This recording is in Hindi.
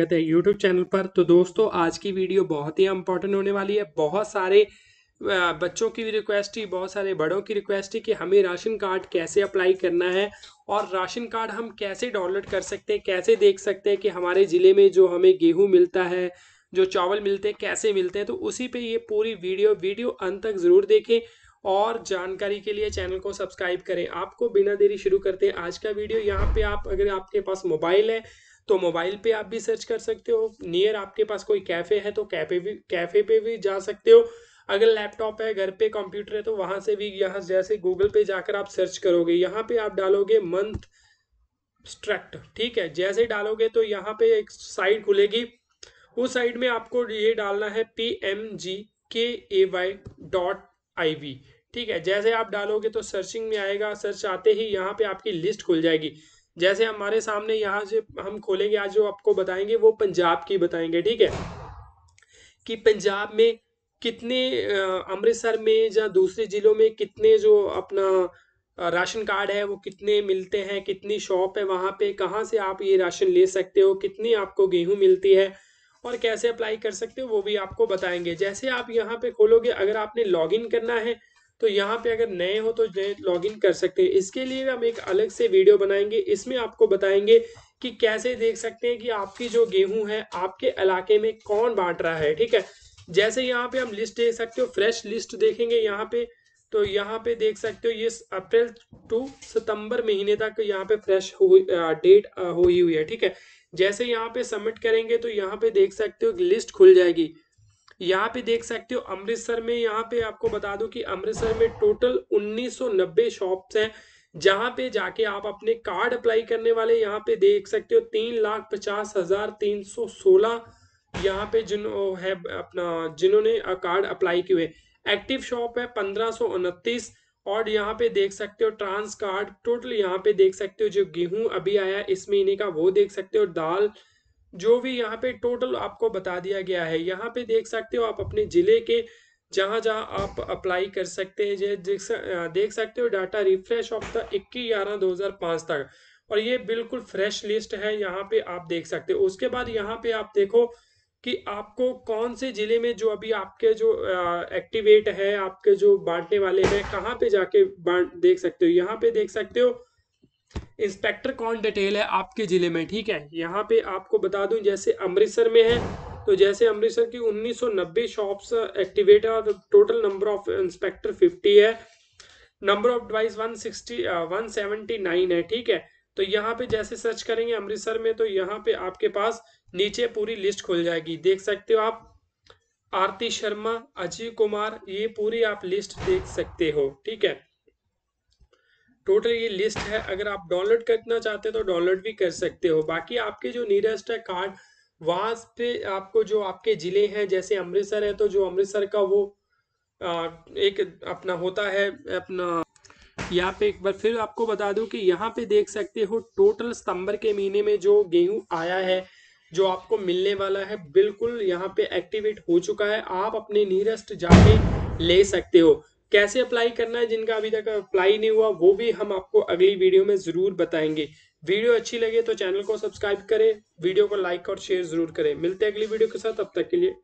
स्वागत है यूट्यूब चैनल पर। तो दोस्तों, आज की वीडियो बहुत ही इंपॉर्टेंट होने वाली है। बहुत सारे बच्चों की रिक्वेस्ट थी, बहुत सारे बड़ों की रिक्वेस्ट थी कि हमें राशन कार्ड कैसे अप्लाई करना है और राशन कार्ड हम कैसे डाउनलोड कर सकते हैं, कैसे देख सकते हैं कि हमारे ज़िले में जो हमें गेहूँ मिलता है, जो चावल मिलते हैं, कैसे मिलते हैं। तो उसी पे ये पूरी वीडियो वीडियो अंत तक ज़रूर देखें और जानकारी के लिए चैनल को सब्सक्राइब करें। आपको बिना देरी शुरू करते हैं आज का वीडियो यहाँ पे आप, अगर आपके पास मोबाइल है तो मोबाइल पे आप भी सर्च कर सकते हो। नियर आपके पास कोई कैफ़े है तो कैफ़े भी कैफ़े पे भी जा सकते हो। अगर लैपटॉप है, घर पे कंप्यूटर है तो वहाँ से भी यहाँ जैसे गूगल पे जाकर आप सर्च करोगे। यहाँ पे आप डालोगे मंथ स्ट्रक्ट ठीक है? जैसे डालोगे तो यहाँ पे एक साइट खुलेगी। उस साइड में आपको ये डालना है P M G K A Y dot I V ठीक है? जैसे आप डालोगे तो सर्चिंग में आएगा। सर्च आते ही यहाँ पे आपकी लिस्ट खुल जाएगी। जैसे हमारे सामने यहाँ से हम खोलेंगे, आज जो आपको बताएँगे, वो पंजाब की बताएँगे, ठीक है? कि पंजाब में कितने अमृतसर में या दूसरे जिलों में कितने जो अपना राशन कार्ड है, वो कितने मिलते हैं, कितनी शॉप है वहाँ पे, कहाँ से आप ये राशन ले सकते हो, कितनी आपको गेहूँ मिलती है और कैसे अप्लाई कर सकते हो, वो भी आपको बताएँगे। जैसे आप यहाँ पे खोलोगे, अगर आपने लॉगिन करना है तो यहाँ पे अगर नए हो तो लॉगिन कर सकते हैं। इसके लिए हम एक अलग से वीडियो बनाएँगे। इसमें आपको बताएँगे कि कैसे देख सकते हैं कि आपकी जो गेहूँ है, आपके इलाके में कौन बांट रहा है, ठीक है? जैसे यहाँ पे हम लिस्ट देख सकते हो फ्रेश लिस्ट देखेंगे यहाँ पे। तो यहाँ पे देख सकते हो, ये अप्रैल टू सितंबर महीने तक यहाँ पे फ्रेश डेट हुई हुई है, ठीक है? जैसे यहाँ पे सबमिट करेंगे तो यहाँ पे देख सकते हो लिस्ट खुल जाएगी। यहाँ पे देख सकते हो अमृतसर में, यहाँ पे आपको बता दूँ कि अमृतसर में टोटल 1990 शॉप्स हैं, जहाँ पे जाके आप अपने कार्ड अप्लाई करने वाले, यहाँ पे देख सकते हो तीन लाख पचास हज़ार तीन सौ सोलह यहाँ पे जिन है अपना, जिन्होंने कार्ड अप्लाई किए एक्टिव शॉप है पंद्रह उनतीस और यहाँ पे देख सकते हो ट्रांस कार्ड टोटल यहाँ पे देख सकते हो जो गेहूँ अभी आया इस महीने का वो देख सकते हो, दाल जो भी यहाँ पे टोटल आपको बता दिया गया है, यहाँ पे देख सकते हो आप अपने ज़िले के जहाँ जहाँ आप अप्लाई कर सकते हैं देख सकते हो डाटा रिफ्रेश ऑफ़ द इक्कीस ग्यारह दो हज़ार पाँच तक। और ये बिल्कुल फ्रेश लिस्ट है, यहाँ पे आप देख सकते हो। उसके बाद यहाँ पे आप देखो कि आपको कौन से ज़िले में जो अभी आपके जो एक्टिवेट है, आपके जो बांटने वाले हैं, कहाँ पे जाके बांट, देख सकते हो। यहाँ पे देख सकते हो इंस्पेक्टर कौन डिटेल है आपके ज़िले में, ठीक है? यहाँ पे आपको बता दूँ, जैसे अमृतसर में है तो जैसे अमृतसर की 1990 शॉप्स एक्टिवेट है और टोटल नंबर ऑफ़ इंस्पेक्टर 50 है। नंबर ऑफ़ डिवाइस 160 179 है, ठीक है? तो यहाँ पे जैसे सर्च करेंगे अमृतसर में तो यहाँ पे आपके पास नीचे पूरी लिस्ट खुल जाएगी। देख सकते हो आप, आरती शर्मा, अजय कुमार, ये पूरी आप लिस्ट देख सकते हो, ठीक है? टोटल ये लिस्ट है। अगर आप डाउनलोड करना चाहते हो तो डाउनलोड भी कर सकते हो। बाकी आपके जो नियरेस्ट है कार्ड वहाँ पे आपको जो आपके ज़िले हैं जैसे अमृतसर है तो जो अमृतसर का वो आ, एक अपना होता है अपना यहाँ पे एक बार फिर आपको बता दूँ कि यहाँ पे देख सकते हो टोटल सितंबर के महीने में जो गेहूँ आया है जो आपको मिलने वाला है बिल्कुल यहाँ पे एक्टिवेट हो चुका है। आप अपने नियरेस्ट जाके ले सकते हो। कैसे अप्लाई करना है, जिनका अभी तक अप्लाई नहीं हुआ, वो भी हम आपको अगली वीडियो में ज़रूर बताएँगे। वीडियो अच्छी लगे तो चैनल को सब्सक्राइब करें वीडियो को लाइक और शेयर ज़रूर करें। मिलते हैं अगली वीडियो के साथ अब तक के लिए।